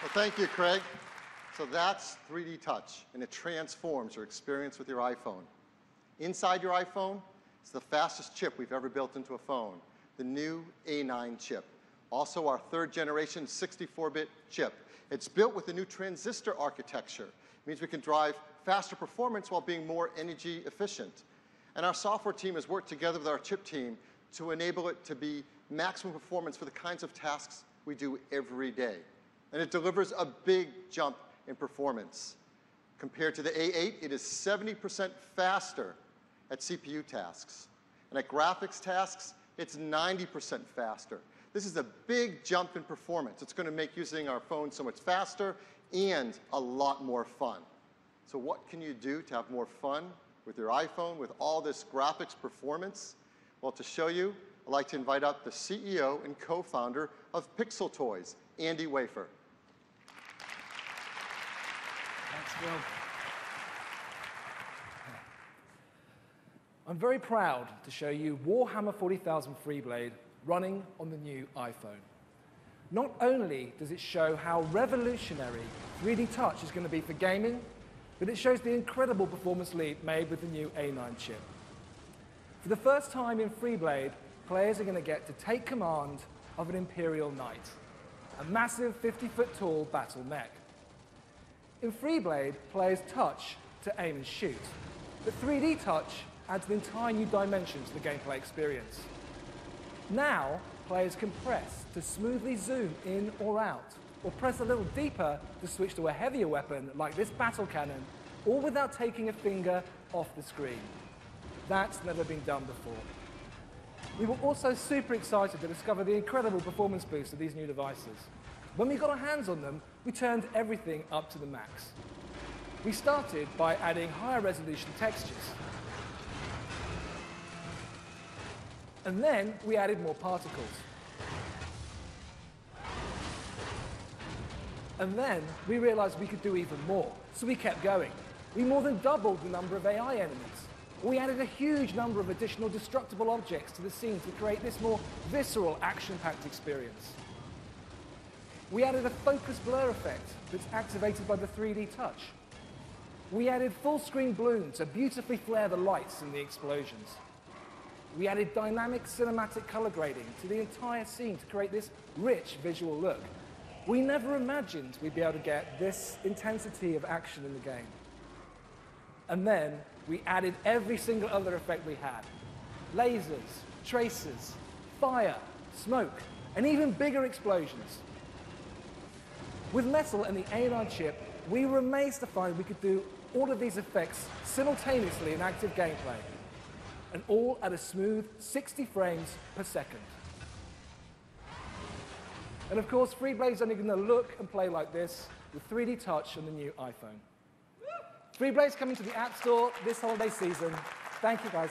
Well, thank you, Craig. So that's 3D Touch, and it transforms your experience with your iPhone. Inside your iPhone it's the fastest chip we've ever built into a phone, the new A9 chip. Also our third generation 64-bit chip. It's built with a new transistor architecture. It means we can drive faster performance while being more energy efficient. And our software team has worked together with our chip team to enable it to be maximum performance for the kinds of tasks we do every day. And it delivers a big jump in performance. Compared to the A8, it is 70% faster at CPU tasks. And at graphics tasks, it's 90% faster. This is a big jump in performance. It's going to make using our phone so much faster and a lot more fun. So what can you do to have more fun with your iPhone with all this graphics performance? Well, to show you, I'd like to invite up the CEO and co-founder of Pixel Toys, Andy Wafer. Thanks, Phil. I'm very proud to show you Warhammer 40,000 Freeblade running on the new iPhone. Not only does it show how revolutionary 3D Touch is going to be for gaming, but it shows the incredible performance leap made with the new A9 chip. For the first time in Freeblade, players are going to get to take command of an Imperial Knight, a massive 50-foot tall battle mech. In Freeblade, players touch to aim and shoot, but 3D touch adds an entire new dimension to the gameplay experience. Now, players can press to smoothly zoom in or out, or press a little deeper to switch to a heavier weapon like this battle cannon, all without taking a finger off the screen. That's never been done before. We were also super excited to discover the incredible performance boost of these new devices. When we got our hands on them, we turned everything up to the max. We started by adding higher resolution textures. And then we added more particles. And then we realized we could do even more, so we kept going. We more than doubled the number of AI enemies. We added a huge number of additional destructible objects to the scene to create this more visceral, action-packed experience. We added a focus blur effect that's activated by the 3D touch. We added full screen bloom to beautifully flare the lights and the explosions. We added dynamic cinematic color grading to the entire scene to create this rich visual look. We never imagined we'd be able to get this intensity of action in the game. And then we added every single other effect we had. Lasers, traces, fire, smoke, and even bigger explosions. With Metal and the A9 chip, we were amazed to find we could do all of these effects simultaneously in active gameplay, and all at a smooth 60 frames per second. And of course, Freeblade's only going to look and play like this with 3D Touch on the new iPhone. Freeblade's coming to the App Store this holiday season. Thank you, guys.